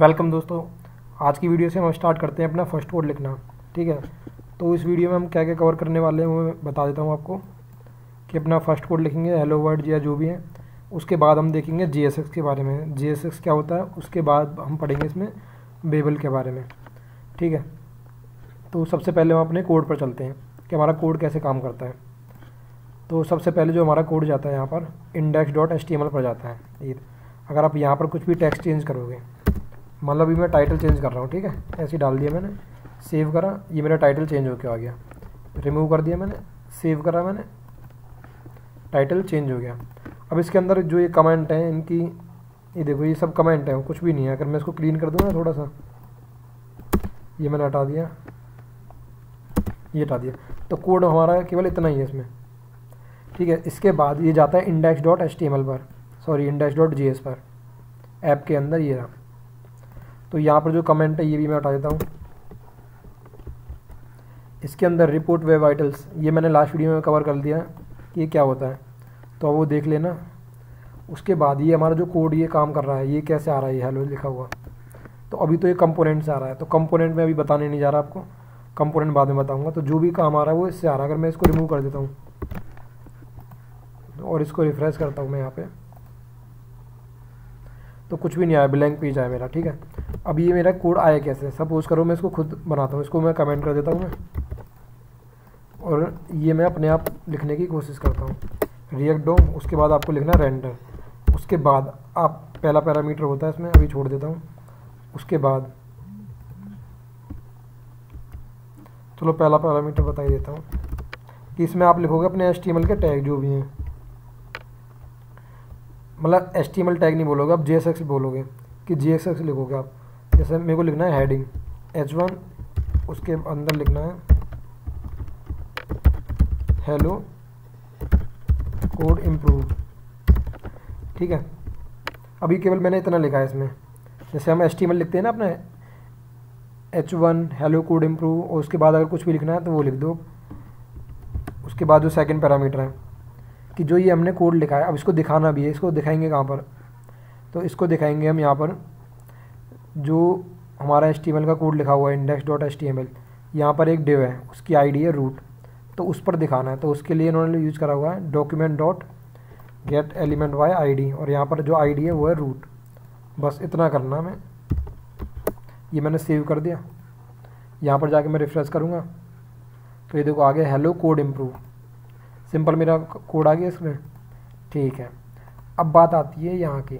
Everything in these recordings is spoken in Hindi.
वेलकम दोस्तों। आज की वीडियो से हम स्टार्ट करते हैं अपना फ़र्स्ट कोड लिखना, ठीक है? तो इस वीडियो में हम क्या क्या कवर करने वाले हैं वो मैं बता देता हूँ आपको कि अपना फ़र्स्ट कोड लिखेंगे हेलो वर्ड या जो भी है। उसके बाद हम देखेंगे जीएसएक्स के बारे में। जीएसएक्स क्या होता है, उसके बाद हम पढ़ेंगे इसमें बेबल के बारे में, ठीक है? तो सबसे पहले हम अपने कोड पर चलते हैं कि हमारा कोड कैसे काम करता है। तो सबसे पहले जो हमारा कोड जाता है यहाँ पर इंडेक्स डॉट एस पर जाता है। अगर आप यहाँ पर कुछ भी टेक्स्ट चेंज करोगे मतलब अभी मैं टाइटल चेंज कर रहा हूँ, ठीक है? ऐसे डाल दिया मैंने सेव करा, ये मेरा टाइटल चेंज होकर आ गया। रिमूव कर दिया मैंने सेव करा मैंने टाइटल चेंज हो गया। अब इसके अंदर जो ये कमेंट हैं, इनकी, ये देखो, ये सब कमेंट हैं, कुछ भी नहीं है। अगर मैं इसको क्लीन कर दूँ ना थोड़ा सा, ये मैंने हटा दिया, ये हटा दिया। तो कोड हमारा केवल इतना ही है इसमें। ठीक है, इसके बाद ये जाता है इंडेक्स डॉट एच पर sorry index dot J S पर ऐप के अंदर ये रहा। तो यहाँ पर जो कमेंट है, ये भी मैं हटा देता हूँ। इसके अंदर रिपोर्ट वेब वाइटल्स ये मैंने लास्ट वीडियो में कवर कर दिया कि ये क्या होता है। तो वो देख लेना। उसके बाद ये हमारा जो कोड ये काम कर रहा है, ये कैसे आ रहा है, ये हेलो लिखा हुआ। तो अभी तो ये कंपोनेंट से आ रहा है। तो कंपोनेंट में अभी बताने नहीं जा रहा आपको। कंपोनेंट बाद में बताऊँगा। तो जो भी काम आ रहा है, वो इससे आ रहा है। अगर मैं इसको रिमूव कर देता हूँ, और इसको रिफ्रेश करता हूँ मैं यहाँ पे। तो कुछ भी नहीं आया ब्लैंक पेज आया मेरा, ठीक है? अब ये मेरा कोड आया कैसे? सपोज़ करो मैं इसको खुद बनाता हूँ, इसको मैं कमेंट कर देता हूँ मैं। और ये मैं अपने आप लिखने की कोशिश करता हूँ। रिएक्ट डोम उसके बाद आपको लिखना रेंडर उसके बाद आप, पहला पैरामीटर होता है इसमें, अभी छोड़ देता हूँ। उसके बाद, चलो पहला पैरामीटर बता ही देता हूँ। कि इसमें आप लिखोगे अपने एस के टैग जो भी हैं। मतलब एस टैग नहीं बोलोगे आप जे बोलोगे कि जी लिखोगे आप। जैसे मेरे को लिखना है हेडिंग एच वन उसके अंदर लिखना है हेलो कोड इम्प्रूव ठीक है? अभी केवल मैंने इतना लिखा है इसमें। जैसे हम एस लिखते हैं ना अपने H one hello code improve और उसके बाद अगर कुछ भी लिखना है तो वो लिख दो। उसके बाद जो सेकंड पैरामीटर है। कि जो ये हमने कोड लिखा है अब इसको दिखाना भी है, इसको दिखाएँगे कहाँ पर? तो इसको दिखाएँगे हम यहाँ पर, जो हमारा एच का कोड लिखा हुआ है इंडेक्स डॉट एच यहाँ पर एक डिव है, उसकी आईडी है रूट तो उस पर दिखाना है। तो उसके लिए इन्होंने यूज़ करा हुआ है document dot get element by ID और यहाँ पर जो आईडी है वो है रूट बस इतना करना मैं। ये मैंने सेव कर दिया। यहाँ पर जाके मैं रिफ्रेश करूँगा। तो ये देखो आगे हेलो कोड इम्प्रूव सिंपल मेरा कोड आ गया इसमें। ठीक है। अब बात आती है यहाँ की,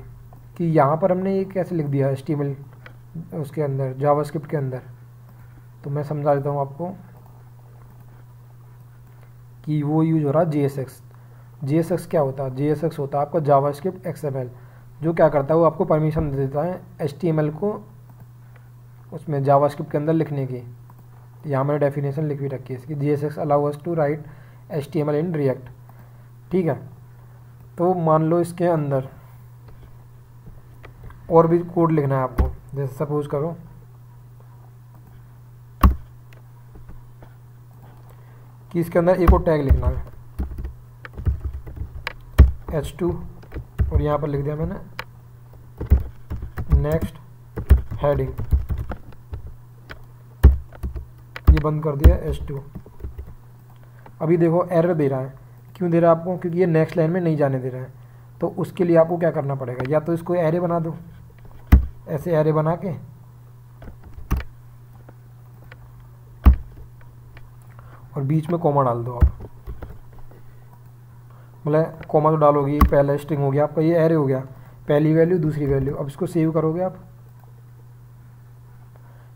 कि यहाँ पर हमने ये कैसे लिख दिया एस उसके अंदर जावास्क्रिप्ट के अंदर? तो मैं समझा देता हूँ आपको कि वो यूज़ हो रहा है J S X J S X क्या होता है? जी एस एक्स होता है आपका जावास्क्रिप्ट एक्स एम एल जो क्या करता है, वो आपको परमिशन दे देता है एच टी एम एल को उसमें जावास्क्रिप्ट के अंदर लिखने की। यहाँ मैंने डेफिनेशन लिख भी रखी है इसकी। J S X allow to write H T M L in react ठीक है? तो मान लो इसके अंदर और भी कोड लिखना है आपको। जैसे सपोज़ करो, कि इसके अंदर एक और टैग लिखना है। एच टू और यहाँ पर लिख दिया मैंने। नेक्स्ट हेडिंग ये बंद कर दिया एच टू अभी देखो एरर दे रहा है। क्यों दे रहा है आपको? क्योंकि ये नेक्स्ट लाइन में नहीं जाने दे रहा है। तो उसके लिए आपको क्या करना पड़ेगा? या तो इसको एरे बना दो। ऐसे एरे बना के। और बीच में कोमा डाल दो आप। मतलब कोमा तो डालोगे, पहला स्ट्रिंग हो गया आपका, ये एरे हो गया। पहली वैल्यू दूसरी वैल्यू अब इसको सेव करोगे आप?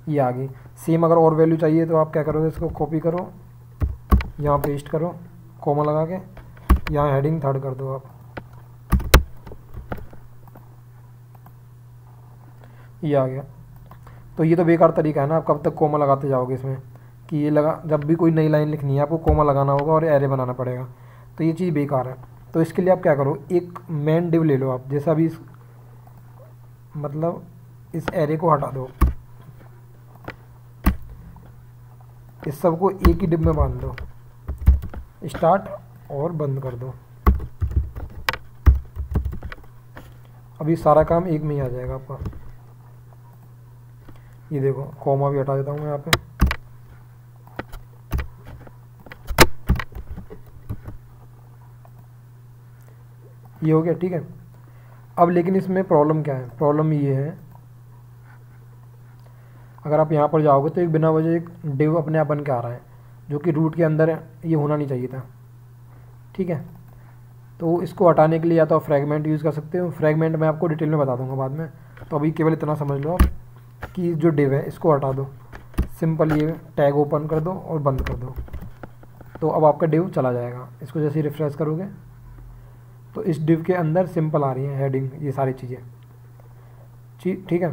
ये आ गई सेम अगर और वैल्यू चाहिए तो आप क्या करोगे? इसको कॉपी करो। यहाँ पेस्ट करो कोमा लगा के, यहाँ हेडिंग थर्ड कर दो आप। ये आ गया। तो ये तो बेकार तरीका है ना, आप कब तक कोमा लगाते जाओगे इसमें? कि ये लगा, जब भी कोई नई लाइन लिखनी है, आपको कोमा लगाना होगा और एरे बनाना पड़ेगा। तो ये चीज़ बेकार है। तो इसके लिए आप क्या करो, एक मेन डिव ले लो आप। जैसा भी इस मतलब इस एरे को हटा दो। इस सबको एक ही डिब में बाँध दो। स्टार्ट और बंद कर दो। अभी सारा काम एक में ही आ जाएगा आपका। ये देखो कॉमा भी हटा देता हूँ मैं यहाँ पे। ये हो गया, ठीक है? अब लेकिन इसमें प्रॉब्लम क्या है? प्रॉब्लम ये है, अगर आप यहाँ पर जाओगे तो एक बिना वजह एक डिव अपने आप बन के आ रहा है। जो कि रूट के अंदर ये होना नहीं चाहिए था। ठीक है? तो इसको हटाने के लिए या तो आप फ्रैगमेंट यूज़ कर सकते हो। फ्रैगमेंट मैं आपको डिटेल में बता दूँगा बाद में। तो अभी केवल इतना समझ लो आप कि जो डिव है, इसको हटा दो। सिंपल ये टैग ओपन कर दो और बंद कर दो। तो अब आपका डिव चला जाएगा। इसको जैसे रिफ्रेश करोगे तो इस डिव के अंदर सिंपल आ रही है हेडिंग ये सारी चीज़ें। ठीक है?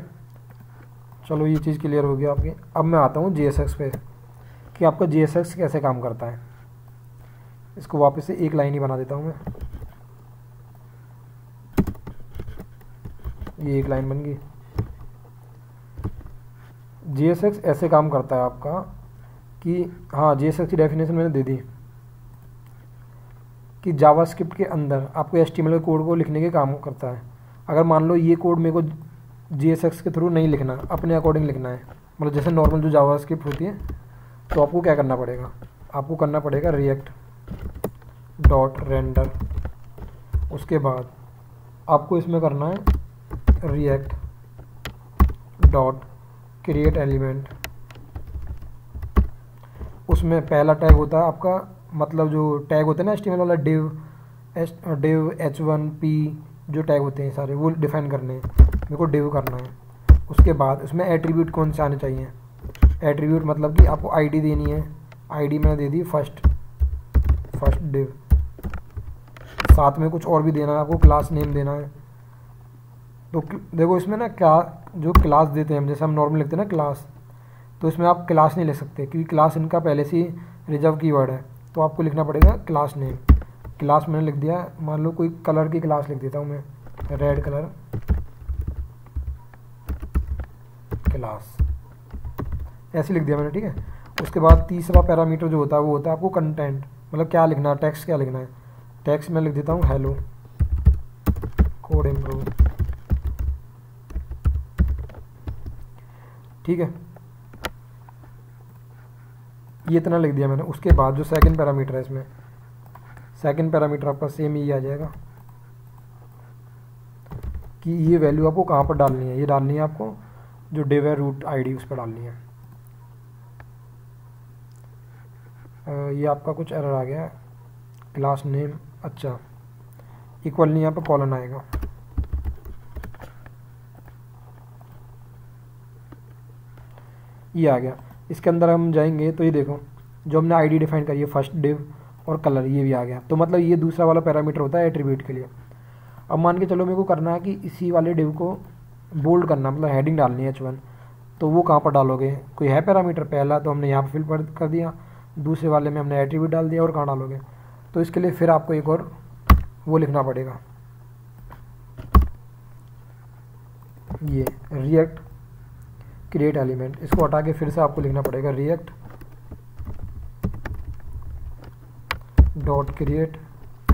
चलो ये चीज़ क्लियर हो गया आपकी। अब मैं आता हूँ जी पे। कि आपका जी कैसे काम करता है। इसको वापस से एक लाइन ही बना देता हूँ मैं। ये एक लाइन बन गई। जी ऐसे काम करता है आपका कि हाँ जी की डेफिनेशन मैंने दे दी। कि जावास्क्रिप्ट के अंदर आपको एच के कोड को लिखने के काम करता है। अगर मान लो ये कोड मेरे को जी के थ्रू नहीं लिखना, अपने अकॉर्डिंग लिखना है। मतलब जैसे नॉर्मल जो जावास्क्रिप्ट होती है तो आपको क्या करना पड़ेगा? आपको करना पड़ेगा रिएक्ट डॉट रेंडर उसके बाद आपको इसमें करना है रिएक्ट डॉट क्रिएट एलिमेंट उसमें पहला टैग होता है आपका मतलब जो टैग होते हैं ना एच वाला div H div H one P जो टैग होते हैं सारे, वो डिफाइन करने हैं। मेरे को डिव करना है। उसके बाद उसमें एट्रीब्यूट कौन से आने चाहिए? एट्रीब्यूट मतलब कि आपको आईडी देनी है। आईडी मैंने दे दी फ़र्स्ट फ़र्स्ट डिव साथ में कुछ और भी देना है, आपको क्लास नेम देना है। तो देखो इसमें ना क्या, जो क्लास देते हैं हम, जैसे हम नॉर्मल लिखते हैं ना क्लास तो इसमें आप क्लास नहीं ले सकते, क्योंकि क्लास इनका पहले से ही रिज़र्व की वर्ड है। तो आपको लिखना पड़ेगा क्लास नेम क्लास मैंने लिख दिया, मान लो कोई कलर की क्लास लिख देता हूँ मैं। रेड कलर क्लास ऐसे लिख दिया मैंने, ठीक है? उसके बाद तीसरा पैरामीटर जो होता है, वो होता है आपको कंटेंट मतलब क्या लिखना है टेक्स्ट क्या लिखना है? टेक्स्ट में लिख देता हूँ हेलो कोड इम्प्रूव ठीक है? ये इतना लिख दिया मैंने। उसके बाद जो सेकंड पैरामीटर है इसमें सेकंड पैरामीटर आपका सेम ही आ जाएगा कि ये वैल्यू आपको कहाँ पर डालनी है? ये डालनी है आपको जो डिव रूट आईडी उस पर डालनी है आ, ये आपका कुछ एरर आ गया। क्लास नेम अच्छा। इक्वल नहीं, यहाँ पर कॉलन आएगा। ये आ गया। इसके अंदर हम जाएँगे तो ये देखो, जो हमने आईडी डिफाइन करी है फ़र्स्ट डिव और कलर ये भी आ गया। तो मतलब ये दूसरा वाला पैरामीटर होता है एट्रीब्यूट के लिए। अब मान के चलो मेरे को करना है कि इसी वाले डिव को बोल्ड करना मतलब हेडिंग डालनी है एच तो वो कहाँ पर डालोगे? कोई है पैरामीटर पहला तो हमने यहाँ पर फिल कर दिया। दूसरे वाले में हमने एट्रीब्यूट डाल दिया और कहाँ डालोगे? तो इसके लिए फिर आपको एक और वो लिखना पड़ेगा। ये रिएक्ट क्रिएट एलिमेंट इसको हटा के फिर से आपको लिखना पड़ेगा रिएक्ट डॉट क्रिएट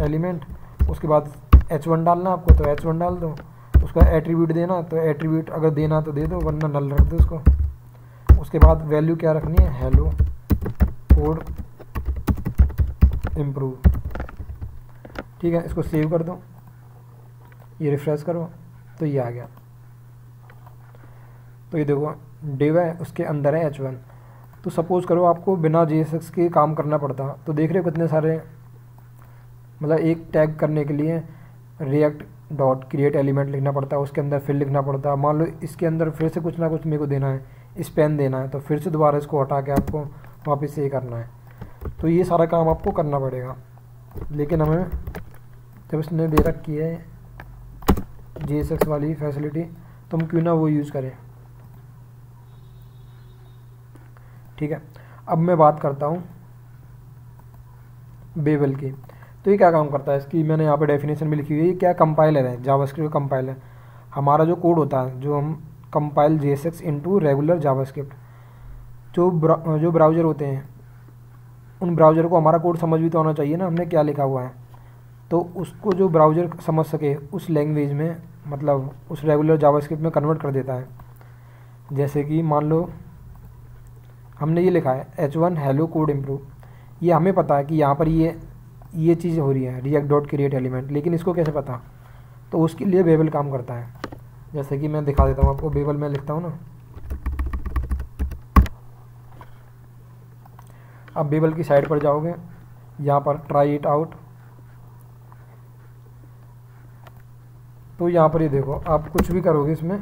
एलिमेंट उसके बाद एच वन डालना आपको तो एच वन डाल दो। उसका एट्रीब्यूट देना तो एट्रीब्यूट अगर देना तो दे दो, वरना नल रख दो उसको। उसके बाद वैल्यू क्या रखनी है? हेलो कोड इम्प्रूव ठीक है, इसको सेव कर दो। ये रिफ्रेश करो तो ये आ गया। तो ये देखो डिव है, उसके अंदर है एच वन तो सपोज़ करो आपको बिना जे के काम करना पड़ता। तो देख रहे हो कितने सारे मतलब एक टैग करने के लिए रिएक्ट डॉट क्रिएट एलिमेंट लिखना पड़ता है उसके अंदर फिर लिखना पड़ता। है मान लो इसके अंदर फिर से कुछ ना कुछ मेरे को देना है स्पेन देना है तो फिर से दोबारा इसको हटा के आपको वापस ये करना है। तो ये सारा काम आपको करना पड़ेगा। लेकिन हमें जब इसने दे रखी है जेएसएक्स वाली फैसिलिटी तो हम क्यों ना वो यूज़ करें। ठीक है? अब मैं बात करता हूँ बेबल की। तो ये क्या काम करता है? इसकी मैंने यहाँ पे डेफिनेशन भी लिखी हुई है। क्या कंपाइलर है? जावास्क्रिप्ट कंपाइलर हमारा जो कोड होता है, जो हम compile J S X into regular JavaScript जो ब्रा, जो ब्राउज़र होते हैं उन ब्राउज़र को हमारा कोड समझ भी तो होना चाहिए ना हमने क्या लिखा हुआ है। तो उसको जो ब्राउज़र समझ सके उस लैंग्वेज में मतलब उस रेगुलर जावास्क्रिप्ट में कन्वर्ट कर देता है। जैसे कि मान लो हमने ये लिखा है H one hello code improve ये हमें पता है कि यहाँ पर ये ये चीज़ हो रही है रिएक्ट डॉट क्रिएट एलिमेंट लेकिन इसको कैसे पता? तो उसके लिए बेबल काम करता है। जैसे कि मैं दिखा देता हूँ आपको बेबल में लिखता हूँ ना। अब बेबल की साइड पर जाओगे, यहाँ पर ट्राई इट आउट तो यहाँ पर ये देखो, आप कुछ भी करोगे इसमें,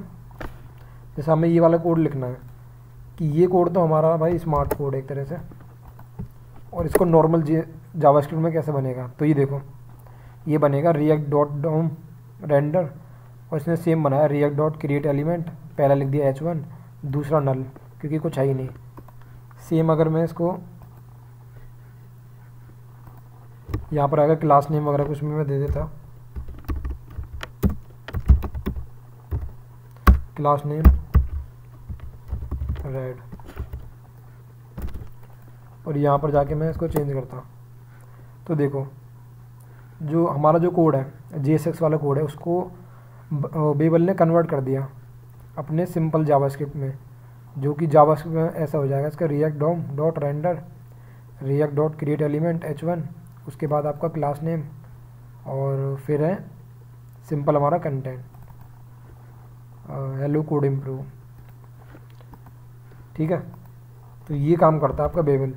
जैसे हमें ये वाला कोड लिखना है, कि ये कोड तो हमारा भाई स्मार्ट कोड है एक तरह से, और इसको नॉर्मल जावास्क्रिप्ट में कैसे बनेगा? तो ये देखो, ये बनेगा रिएक्ट डॉट डोम रेंडर और इसने सेम बनाया रिएक्ट डॉट क्रिएट एलिमेंट पहला लिख दिया एच वन दूसरा नल क्योंकि कुछ है ही नहीं। सेम अगर मैं इसको यहाँ पर अगर क्लास नेम वगैरह कुछ भी मैं दे देता। क्लास नेम रेड और यहाँ पर जाके मैं इसको चेंज करता। तो देखो, जो हमारा जो कोड है जे वाला कोड है, उसको बेबल ने कन्वर्ट कर दिया अपने सिंपल जावास्क्रिप्ट में, जो कि जावास्क्रिप्ट में ऐसा हो जाएगा, इसका react DOM dot render react dot create element H one उसके बाद आपका क्लास नेम और फिर है सिंपल हमारा कंटेंट हेलो कोड इम्प्रूव ठीक है? तो ये काम करता है आपका बेबल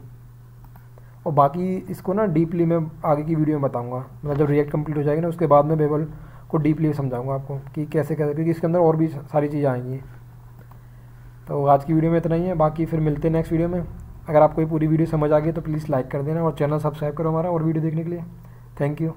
और बाकी इसको ना डीपली मैं आगे की वीडियो में बताऊँगा। मतलब जब रिएक्ट कंप्लीट हो जाएगी ना, उसके बाद मैं बेबल को डीपली समझाऊँगा आपको कि कैसे कैसे, क्योंकि इसके अंदर और भी सारी चीज़ें आएँगी। तो आज की वीडियो में इतना ही है। बाकी फिर मिलते हैं नेक्स्ट वीडियो में। अगर आपको ये पूरी वीडियो समझ आ गई तो प्लीज़ लाइक कर देना और चैनल सब्सक्राइब करो हमारा और वीडियो देखने के लिए। Thank you.